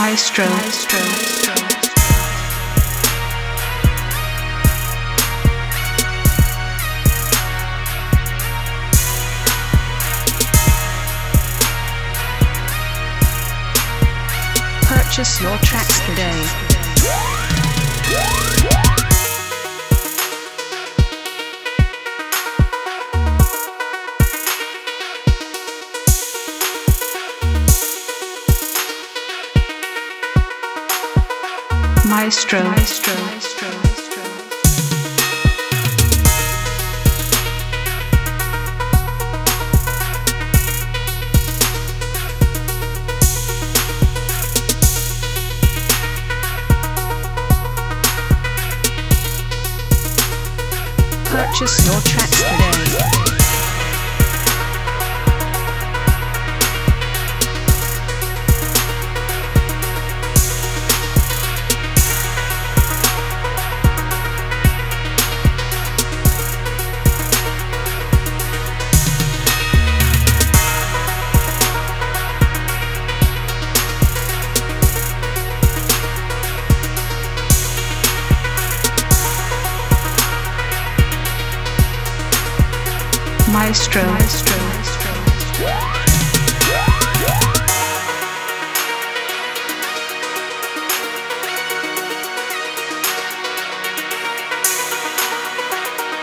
Maestro. Maestro. Purchase your tracks today. Maestro. Maestro. Purchase your tracks today. Maestro. Maestro.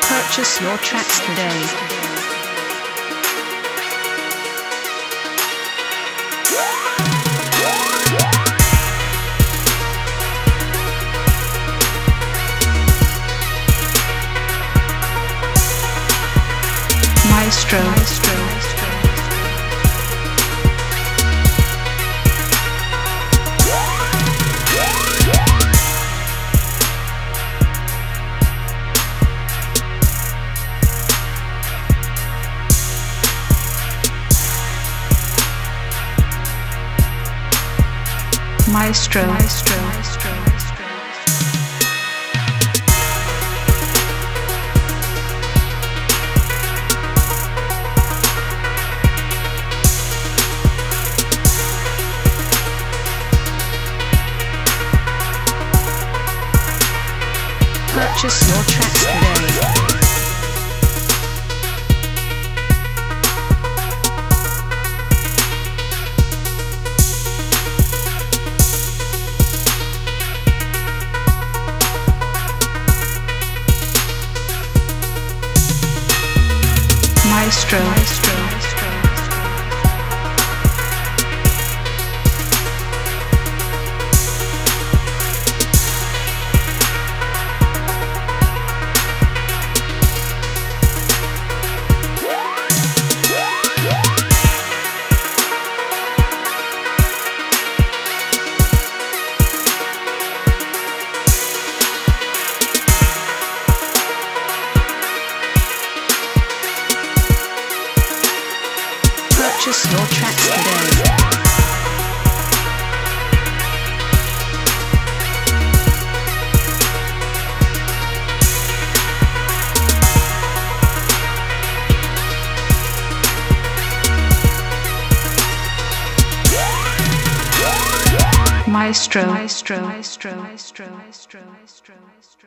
Purchase your tracks today. Maestro. Maestro. Purchase your tracks today. Maestro. Maestro. Purchase your tracks today. Maestro. Maestro. Maestro. Maestro. Maestro. Maestro. Maestro.